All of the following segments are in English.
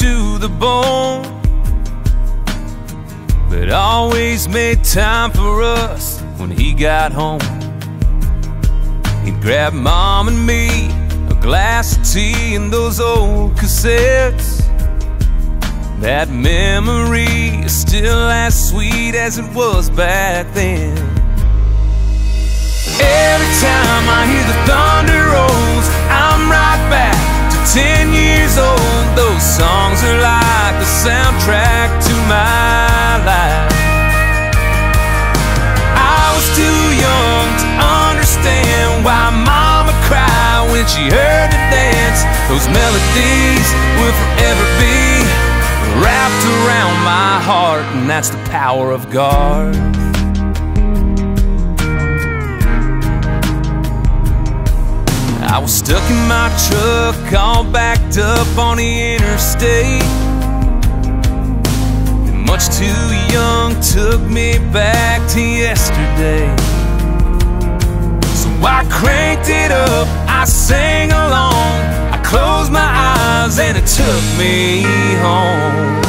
to the bone, but always made time for us when he got home. He'd grab mom and me a glass of tea and those old cassettes. That memory is still as sweet as it was back then. Every time I hear the melodies will forever be wrapped around my heart, and that's the power of Garth. I was stuck in my truck, all backed up on the interstate. Much too young took me back to yesterday. So I cranked it up, I sang along, I closed my eyes, and it took me home.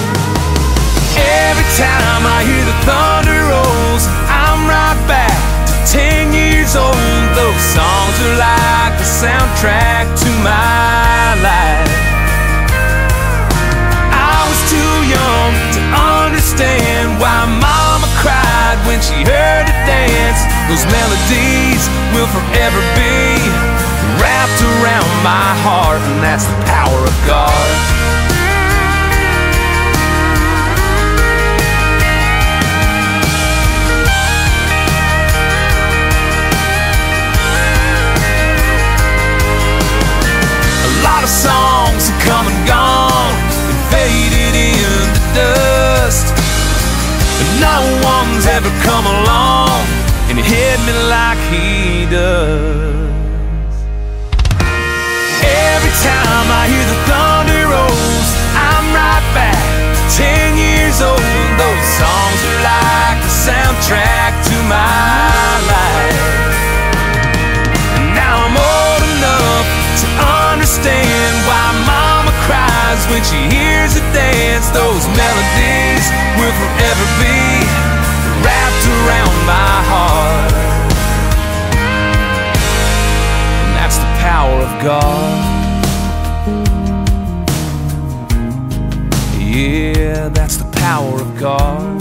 Every time I hear the thunder rolls, I'm right back to 10 years old. Those songs are like the soundtrack to my life. I was too young to understand why mama cried when she heard it dance. Those melodies will forever be wrapped around my heart, and that's the power no one's ever come along and hit me like he does. Every time I hear the thunder power of Garth.